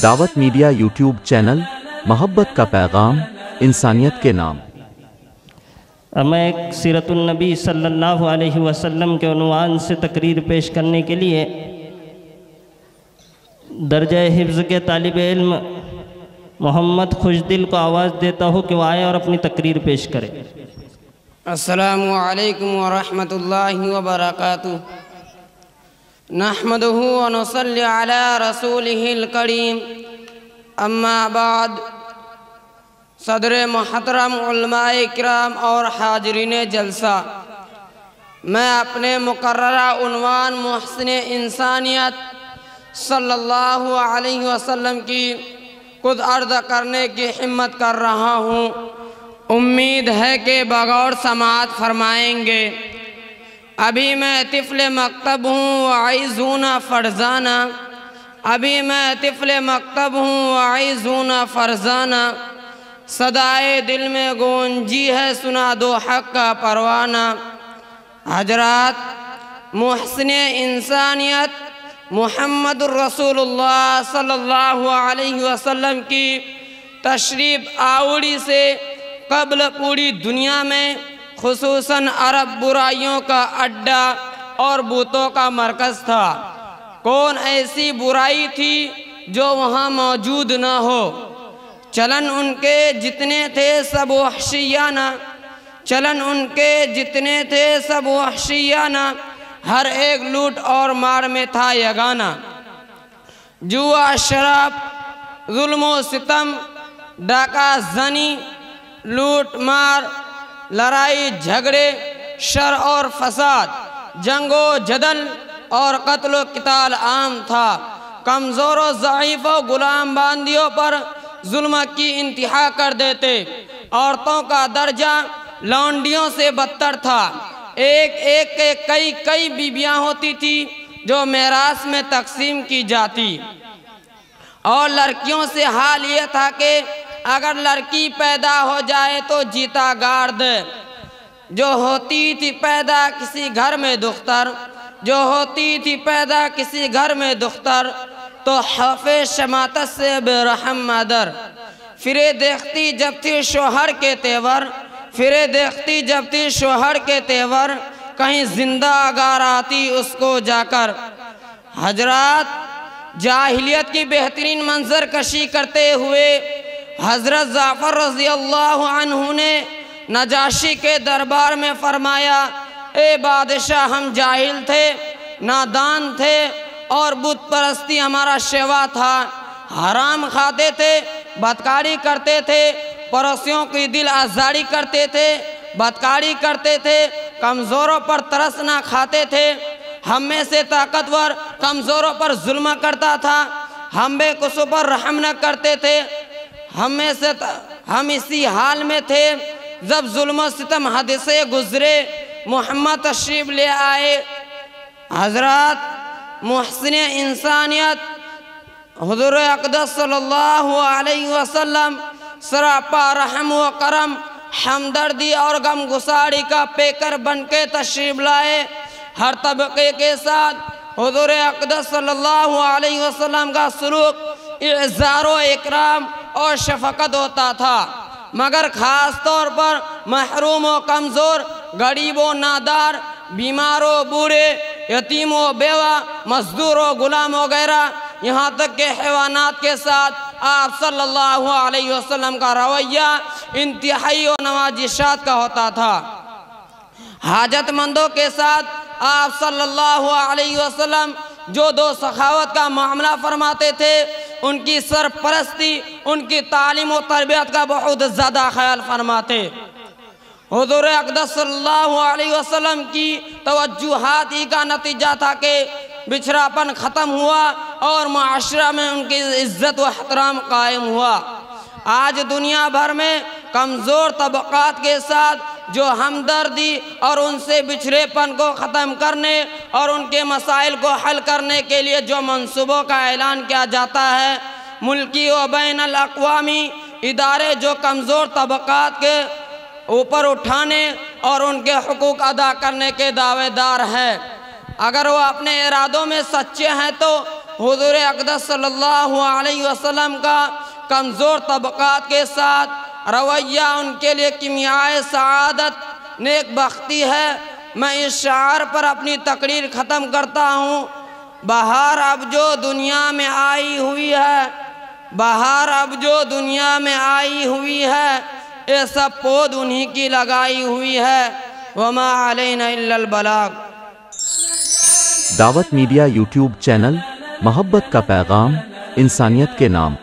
दावत media YouTube channel मोहब्बत का पैगाम इंसानियत के नाम। मैं एक सीरतुलनबी सल्लल्लाहु अलैहि वसल्लम के अनुमान से तकरीर पेश करने के लिए दर्ज हिफ्ज़ के तालिब इल्म मोहम्मद खुशदिल को आवाज़ देता हूँ कि वो आए और अपनी तकरीर पेश करें। असलकम वरहमतुल्लाहि वबरकातुहू नहमदहू वनसल्ली अला रसूलिहिल करीम अम्मा बाद सदर मोहतरम उलमाए और हाजरीन जलसा मैं अपने मुकर्रा उनवान महसन इंसानियत सल्लल्लाहु अलैहि वसल्लम की खुद अर्ज़ करने की हिम्मत कर रहा हूँ उम्मीद है कि बगौर समात फरमाएँगे अभी मैं तिफल मकतब हूँ आइजूना फ़रजाना। अभी मैं तिफल मकतब हूँ आइजूना फ़रजाना। सदाए दिल में गूंजी है, सुना दो हक का परवाना। हजरात, महसन इंसानियत मोहम्मद रसूलुल्लाह सल्लल्लाहु अलैहि वसल्लम की तशरीफ़ आवड़ी से कबल पूरी दुनिया में खसूस अरब बुराइयों का अड्डा और बूतों का मरकज़ था। कौन ऐसी बुराई थी जो वहाँ मौजूद न हो? चलन उनके जितने थे सब वहशियाना चलन उनके जितने थे सब वहशियाना हर एक लूट और मार में था यगाना। जुआ, शराब, जुल्म, सितम, डाका, जनी, लूट, मार लड़ाई, झगड़े, शर और फसाद, जंगो जदल और कत्ल किताल आम था। कमज़ोर ज़ीफ़ गुलाम बंदियों पर जुल्म की इंतहा कर देते। औरतों का दर्जा लौंडियों से बदतर था। एक एक के कई कई बीबियाँ होती थी जो मेरास में तकसीम की जाती। और लड़कियों से हाल ये था कि अगर लड़की पैदा हो जाए तो जीता गार्द जो होती थी पैदा किसी घर में दुख्तर, जो होती थी पैदा किसी घर में दुख्तर तो हफ़े शमात से बेरहम मदर फिर देखती जब थी शोहर के तेवर, फिर देखती जब थी शोहर के तेवर, कहीं ज़िंदा अगार आती उसको जाकर। हजरात, जाहिलियत की बेहतरीन मंजर कशी करते हुए हज़रत ज़ाफ़र रज़ी अल्लाह ने नजाशी के दरबार में फरमाया, ए बादशाह, हम जाहिल थे, नादान थे और बुत परस्ती हमारा शेवा था। हराम खाते थे, बदकारी करते थे, पड़ोसियों की दिल आजारी करते थे, बदकारी करते थे, कमज़ोरों पर तरस ना खाते थे। हम में से ताकतवर कमज़ोरों पर जुल्म करता था। हम बेकसों पर रहम न करते थे। हम से हम इसी हाल में थे, जब जुल्म सितम हद से गुजरे, मोहम्मद तशरीफ़ ले आए। हज़रत महसिन इंसानियत, हजूर अकदस सल्लल्लाहु सरापा रहम व करम, हमदर्दी और गम गुसारी का पेकर बन के तशरीफ़ लाए। हर तबके के साथ हजूर अकदस सल्लल्लाहु अलैहि वसल्लम का सलूक इज़ारो इकराम और शफकत होता था। मगर ख़ास तौर पर महरूम व कमज़ोर, गरीबों, नादार, बीमारों, बूढ़े, यतीमों, बेवा, मजदूरों, गुलाम वगैरह, यहाँ तक के हैवानात के साथ आप सल्लल्लाहु अलैहि वसल्लम का रवैया इंतहाई व नवाजिशात का होता था। हाजतमंदों के साथ आप सल्लल्लाहु अलैहि वसल्लम जो दो सखावत का मामला फरमाते थे उनकी सरपरस्ती, उनकी तालीम तरबियत का बहुत ज़्यादा ख्याल फरमाते। हजूर अकदस वसल्लम की तवज्जुहात ही का नतीजा था कि बिछड़ापन ख़त्म हुआ और माशरा में उनकी इज़्ज़त व एहतराम कायम हुआ। आज दुनिया भर में कमज़ोर तबक़ात के साथ जो हमदर्दी और उनसे बिछड़ेपन को ख़त्म करने और उनके मसाइल को हल करने के लिए जो मनसूबों का ऐलान किया जाता है, मुल्की व बैन अवी इदारे जो कमज़ोर तबक़ात के ऊपर उठाने और उनके हकूक़ अदा करने के दावेदार हैं। अगर वो अपने इरादों में सच्चे हैं तो हजूर अकदस सल्लल्लाहु अलैहि वसल्लम का कमज़ोर तबक़ात के साथ रवैया उनके लिए किमियाए सआदत नेक बख्ती है। मैं इस शार पर अपनी तकरीर ख़त्म करता हूँ। बाहर अब जो दुनिया में आई हुई है, बाहर अब जो दुनिया में आई हुई है, ये सब पौध उन्हीं की लगाई हुई है। वमा दावत मीडिया यूट्यूब चैनल, मोहब्बत का पैगाम, इंसानियत के नाम।